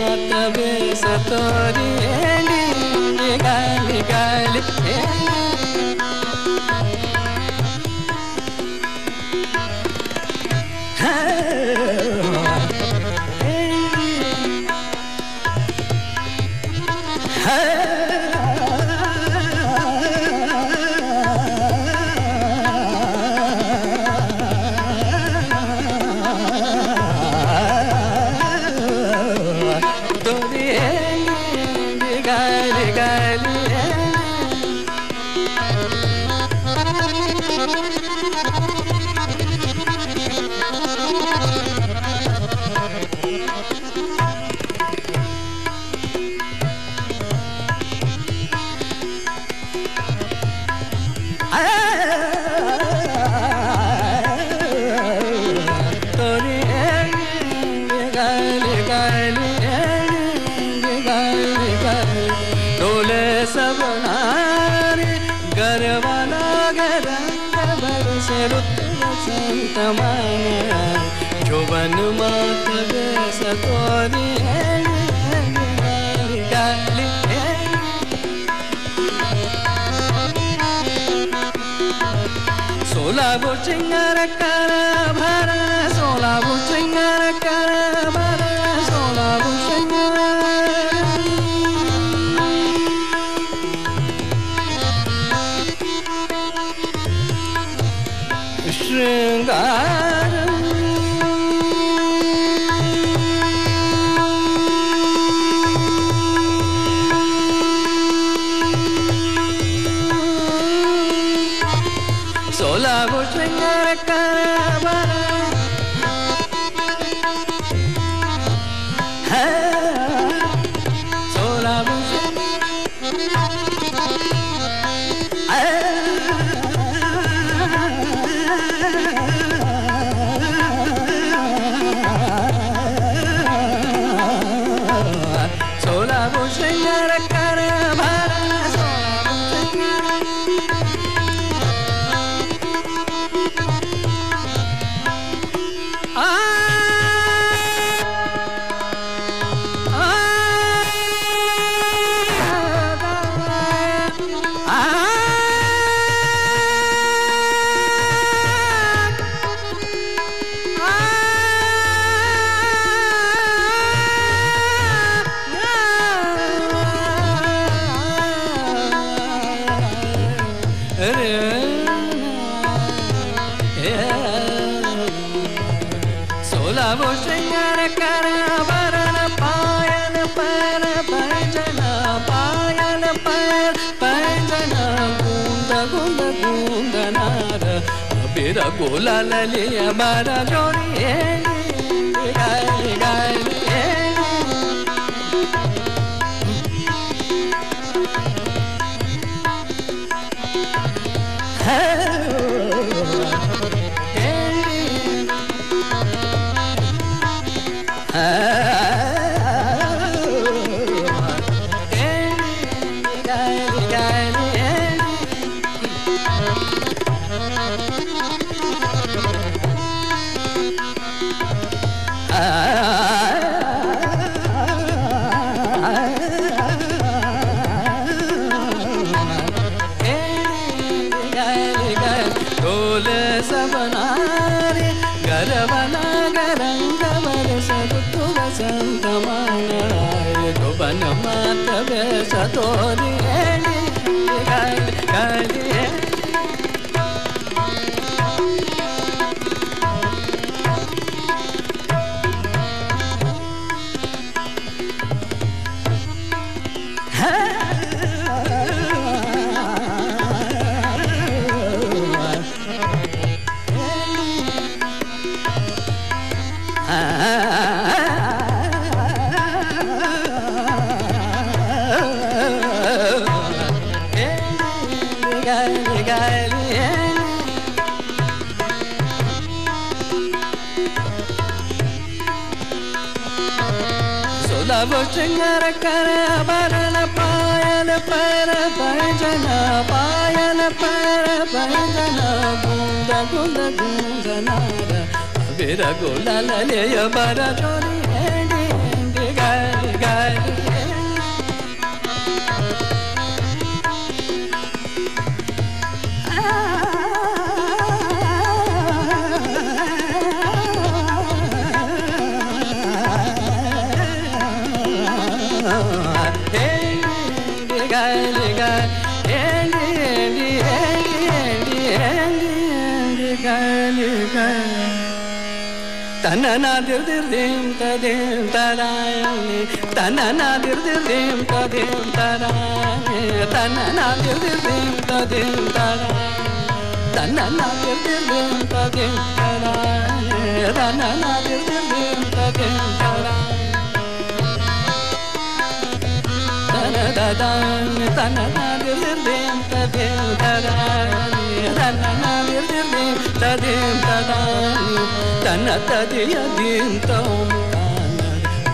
Cabeça torre डोले सबनारे गरवनागर बरसे रुद्र माने। जोबन मात सोला बोचिंगर करा श्रृंगार सोला वो श्रृंगार का गोला लले हमारा जोड़िए তোর ಶೃಂಗಾರ ಕರ ಬರಣ ಪಾಯನ ಪರ ಪಂಜನ ಪಾಯನ ಪರ ಪಂಜನ ಗುಂದ ಗುಂದ ಗುಂಜನಾರ ಅಬಿರ ಗುಲಲೆಯ ಬರ ಜೋರಿ तनना दिर दिर देम तदेम तराने तनना दिर दिर देम तदेम तराने तनना दिर दिर देम तदेम तराने तनना दिर दिर देम तदेम तराने तनना दिर दिर देम तदेम तराने तनदा तनना दिर दिर देम तदेम तराने तनना ತದಿಂ ತದಾನಿ ತನ್ನ ತದಿಯ ದಿಂತಂ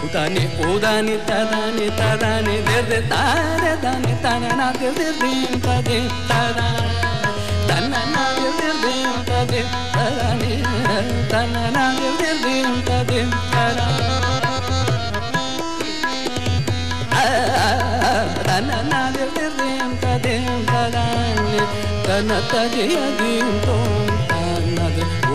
ಉದಾನಿ ಉದಾನಿ ತದಾನಿ ತದಾನಿ ದಿರ್ದೆ ತಾರೆ ದಾನಿ ತನನ ದಿರ್ದಿರ್ದಿಂ ತದಿಂ ತದಾನಿ ತನ್ನನ ದಿರ್ದಿರ್ದಿಂ ತದಿಂ ತದಾನಿ ತನ್ನನ ದಿರ್ದಿರ್ದಿಂ ತದಿಂ ತದಾನಿ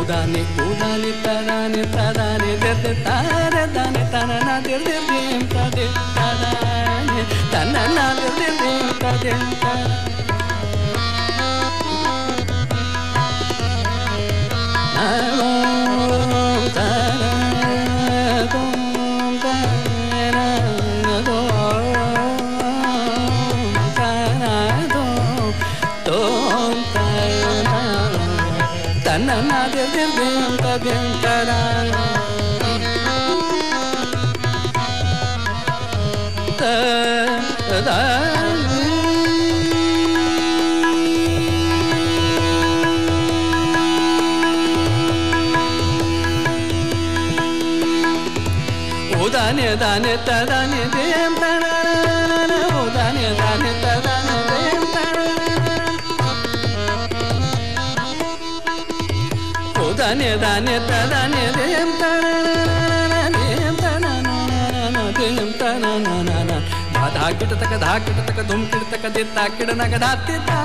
ఓదాని ఓదాని తరాని తరాని దెర్దె తారదాని తనన దెర్దె దేం తదే Thadani తనన దెర్దె దేం తదే Thadani na na dir dir dim ta dim ta da ta da da ne da ne da da ne de தனே தானே ததானே தேம் தனேம் தனேம் தன தா கிட்ட தக்க தா கிட்ட தும் கிட்ட தக்க தித்தா கிட நக தா தித்தா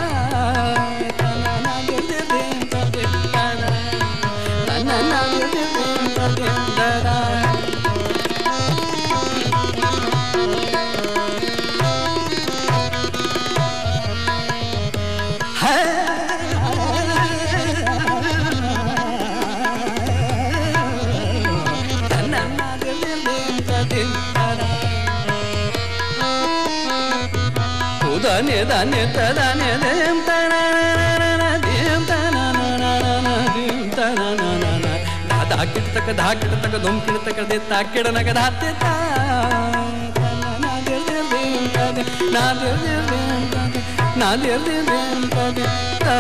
உதானே தானே ததானே தேம் தனான தேம் தனான தேம் தனான धा किट तक धा किट तक धुम किट तक दे ता किड नग धाते ता ना दे दे दे ता दे ना दे दे दे ता दे ना दे दे दे ता दे ता